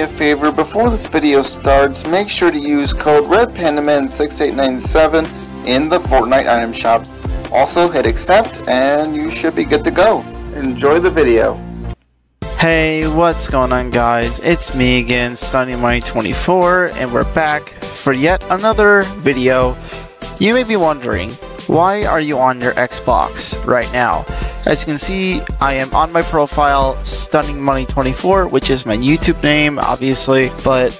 a favor, before this video starts, make sure to use code RedPandaman6897 in the Fortnite item shop. Also hit accept and you should be good to go. Enjoy the video. Hey, what's going on guys? It's me again, Stunning Money 24 and we're back for yet another video. You may be wondering, why are you on your Xbox right now? As you can see, I am on my profile, Stunning Money 24, which is my YouTube name, obviously, but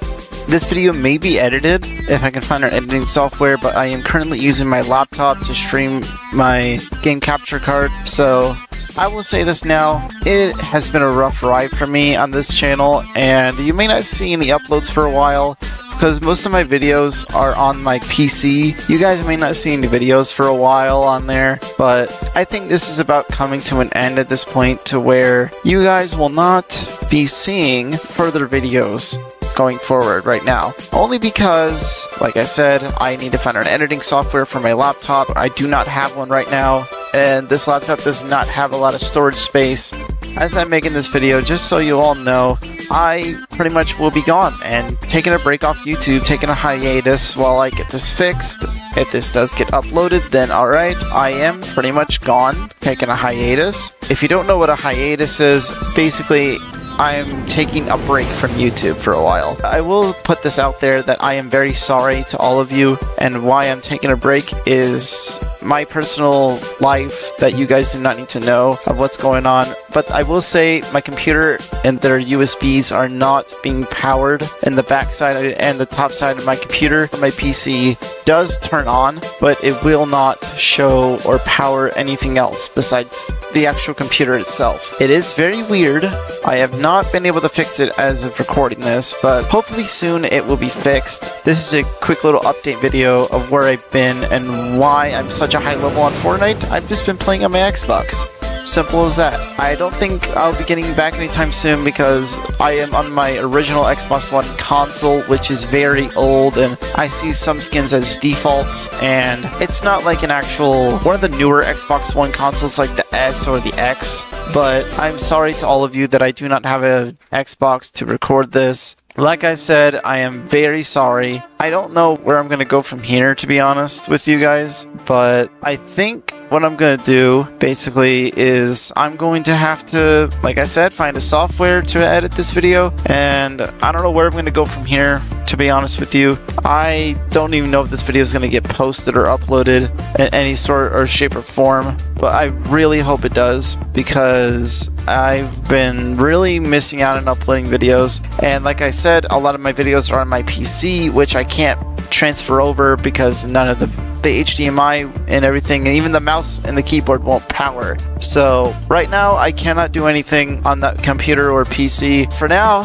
this video may be edited if I can find an editing software, but I am currently using my laptop to stream my game capture card, so I will say this now, it has been a rough ride for me on this channel, and you may not see any uploads for a while, because most of my videos are on my PC. You guys may not see any videos for a while on there, but I think this is about coming to an end at this point to where you guys will not be seeing further videos going forward right now. Only because, like I said, I need to find an editing software for my laptop. I do not have one right now, and this laptop does not have a lot of storage space. As I'm making this video, just so you all know, I pretty much will be gone and taking a break off YouTube, taking a hiatus while I get this fixed. If this does get uploaded, then alright, I am pretty much gone, taking a hiatus. If you don't know what a hiatus is, basically I'm taking a break from YouTube for a while. I will put this out there that I am very sorry to all of you, and why I'm taking a break is my personal life that you guys do not need to know of what's going on. But I will say my computer and their USBs are not being powered, and the back side and the top side of my computer, my PC, does turn on, but it will not show or power anything else besides the actual computer itself. It is very weird. I have not been able to fix it as of recording this, but hopefully soon it will be fixed. This is a quick little update video of where I've been and why I'm such a high level on Fortnite. I've just been playing on my Xbox. Simple as that. I don't think I'll be getting back anytime soon because I am on my original Xbox One console, which is very old, and I see some skins as defaults, and it's not like an actual one of the newer Xbox One consoles like the S or the X. But I'm sorry to all of you that I do not have an Xbox to record this. Like I said, I am very sorry. I don't know where I'm going to go from here, to be honest with you guys, but I think what I'm going to do basically is I'm going to have to, like I said, find a software to edit this video, and I don't know where I'm going to go from here, to be honest with you. I don't even know if this video is going to get posted or uploaded in any sort or shape or form, but I really hope it does because I've been really missing out on uploading videos, and like I said, a lot of my videos are on my PC, which I can't transfer over because none of the the HDMI and everything, and even the mouse and the keyboard won't power. So right now, I cannot do anything on that computer or PC. For now,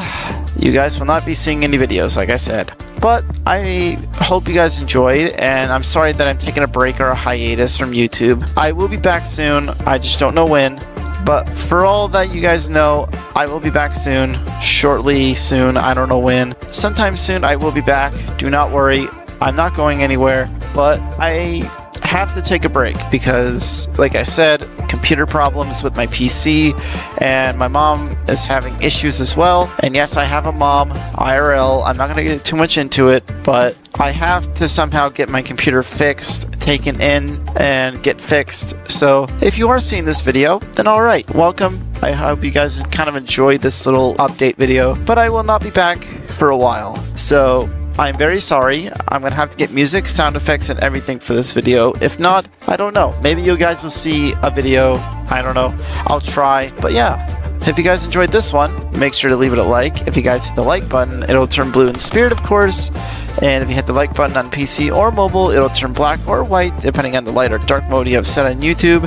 you guys will not be seeing any videos, like I said. But I hope you guys enjoyed, and I'm sorry that I'm taking a break or a hiatus from YouTube. I will be back soon, I just don't know when. But for all that you guys know, I will be back soon, shortly soon, I don't know when. Sometime soon I will be back, do not worry, I'm not going anywhere, but I have to take a break because, like I said, computer problems with my PC, and my mom is having issues as well. And yes, I have a mom, IRL. I'm not going to get too much into it, but I have to somehow get my computer fixed, taken in, and get fixed. So if you are seeing this video, then alright, welcome. I hope you guys kind of enjoyed this little update video, but I will not be back for a while. So I'm very sorry. I'm gonna have to get music, sound effects, and everything for this video. If not, I don't know. Maybe you guys will see a video. I don't know. I'll try. But yeah, if you guys enjoyed this one, make sure to leave it a like. If you guys hit the like button, it'll turn blue in spirit, of course. And if you hit the like button on PC or mobile, it'll turn black or white, depending on the light or dark mode you have set on YouTube.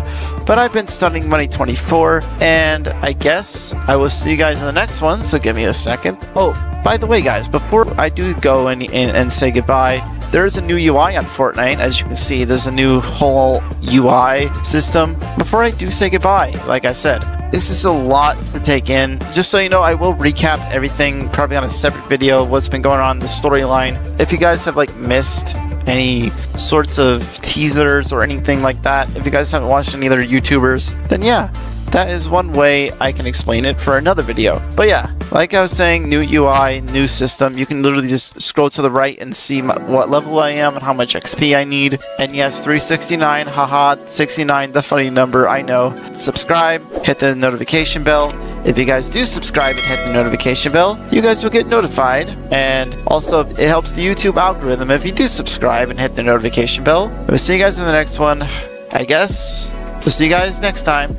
But I've been Stunning Money 24, and I guess I will see you guys in the next one, so give me a second. Oh, by the way, guys, before I do go and, and, and say goodbye, there is a new UI on Fortnite. As you can see, there's a new whole UI system. Before I do say goodbye, like I said, this is a lot to take in. Just so you know, I will recap everything probably on a separate video, what's been going on the storyline. If you guys have like missed any sorts of teasers or anything like that, if you guys haven't watched any other YouTubers, then yeah, that is one way I can explain it for another video. But yeah, like I was saying, new UI, new system, you can literally just scroll to the right and see my, what level I am and how much XP I need. And yes, 369, haha, 69, the funny number, I know. Subscribe, hit the notification bell. If you guys do subscribe and hit the notification bell, you guys will get notified. And also, it helps the YouTube algorithm if you do subscribe and hit the notification bell. We'll see you guys in the next one. I guess. We'll see you guys next time.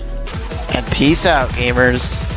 And peace out, gamers.